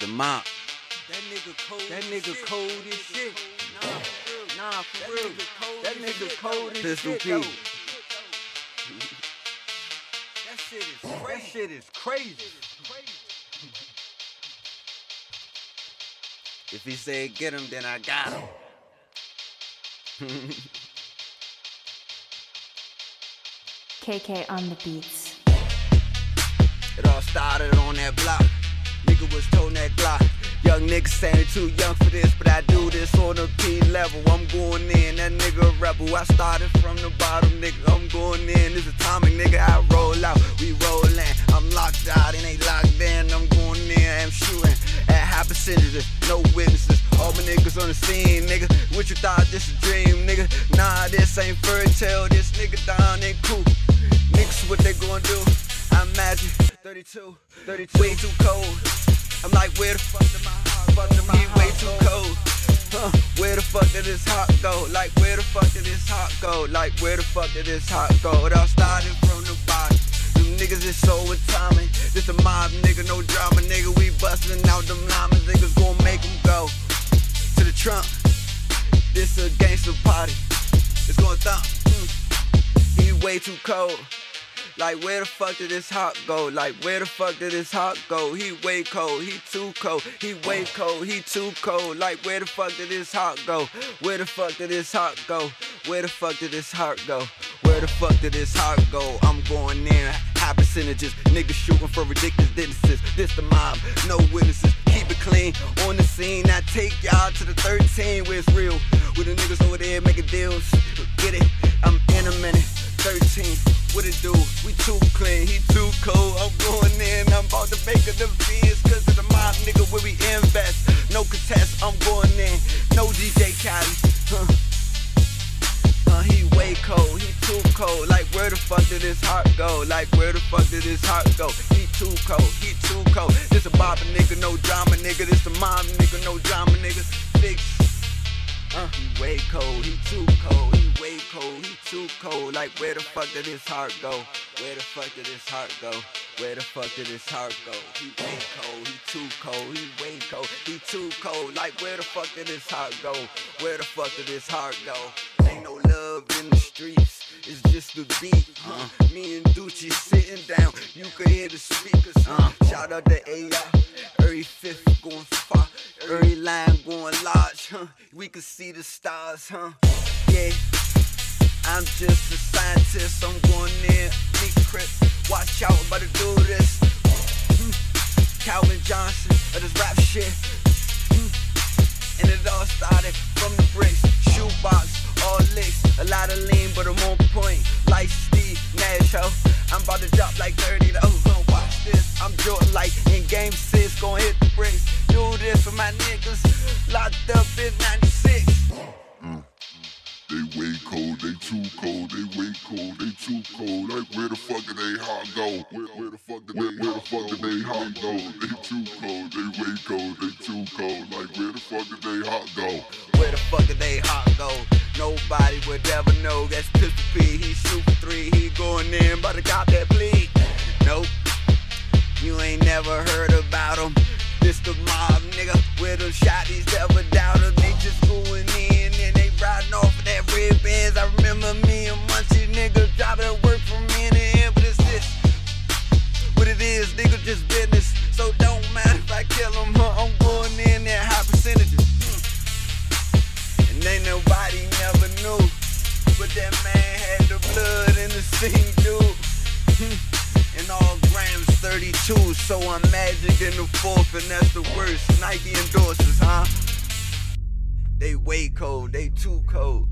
The mop. That nigga cold. That as nigga shit. cold as shit. Nah, for real. Nah, for That real. nigga cold That as nigga shit, cold as Pistol shit, P. though. That shit is That crazy. shit is crazy. If he said get him, then I got him. KK on the beats. It all started on that block. Nigga was toting that Glock. Young nigga saying too young for this, but I do this on a P level. I'm going in, that nigga rebel. I started from the bottom, nigga. I'm going in. This atomic nigga, I roll out. We rollin'. I'm locked out and they locked in. I'm going in, I'm shooting at high percentages, no witnesses. All my niggas on the scene, nigga. What you thought this a dream, nigga? Nah, this ain't fairy tale. This nigga down ain't cool. Niggas, what they gonna do? I imagine 32, 32, way too cold. I'm like, where the fuck did my heart heat way too cold? Huh, where the fuck did this heart go? Like, where the fuck did this heart go? Like, where the fuck did this heart go? It all started from the bottom. Them niggas is so atomic. This a mob nigga, no drama, nigga. We bustin' out them llamas, niggas gon' them go to the trunk. This a gangster party. It's gonna thump. Mm. He way too cold. Like where the fuck did this heart go? Like where the fuck did this heart go? He way cold, he too cold, he way cold, he too cold. Like where the fuck did this heart go? Where the fuck did this heart go? Where the fuck did this heart go? Where the fuck did this heart go? I'm going in, high percentages, niggas shooting for ridiculous distances. This the mob, no witnesses, keep it clean on the scene. I take y'all to the 13 where it's real. With the niggas over there making deals, get it? I'm in a minute. 13, what it do? We too clean, he too cold. I'm going in, I'm about to make a defense. Cause it's a mob nigga where we invest. No contest, I'm going in. No DJ Khaled. Huh. Uh, he way cold, he too cold. Like where the fuck did his heart go? Like where the fuck did his heart go? He too cold, he too cold. This a bopper nigga, no drama nigga. This a mom nigga, no drama nigga. Fix. Uh, he way cold, he too cold, he way cold, he too cold. Like where the fuck did his heart go? Where the fuck did his heart go? Where the fuck did his heart go? He way cold, he too cold, he way cold, he too cold. Like where the fuck did his heart go? Where the fuck did his heart go? Ain't no love in the streets. It's just the beat, huh? Me and Ducci sitting down, you can hear the speakers, huh? Shout out to AI, every fifth going far, every line going large, huh? We can see the stars, huh? Yeah. I'm just a scientist, I'm going in, meet Crip. Watch out, I'm about to do this. Hmm. Calvin Johnson, of this rap shit. Hmm. And it all started from the bricks, shoebox, all licks, a lot of lean, but I'm on point. Like Steve Nash, ho. I'm about to drop like 30 though. Huh, Watch this, I'm Jordan like in game six, gonna hit the bricks. Do this for my niggas, go? Where, where the fuck did they where the fuck did they heart go? They too cold, they way cold, they too cold. Like where the fuck did they heart go? Where the fuck did they heart go? Nobody would ever know. That's Pistol P. He shoot for three. He going in, but the got that bleed. Nope. You ain't never heard about him. This the mob, nigga. With them shotties, never doubt doubt 'em. They just going in and they riding off of that red bands. I remember me in the dude. And all grams 32, so I'm magic in the fourth, and that's the worst. Nike endorses, huh? They way cold, they too cold.